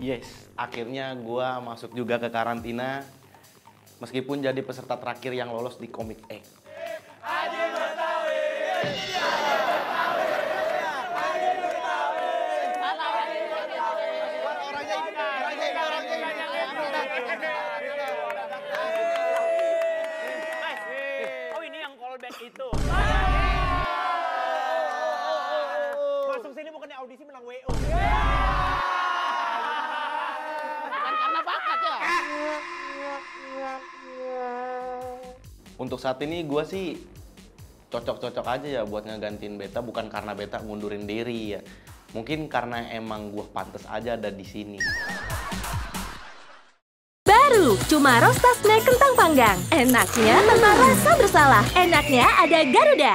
Yes, akhirnya gua masuk juga ke karantina. Meskipun jadi peserta terakhir yang lolos di Komik X. itu. Masuk sini bukannya audisi menang WO. Untuk saat ini gua sih cocok-cocok aja ya buat ngegantiin beta bukan karena beta ngundurin diri ya. Mungkin karena emang gua pantas aja ada di sini. Cuma Rosta Snack kentang panggang. Enaknya tanpa rasa bersalah. Enaknya ada Garuda.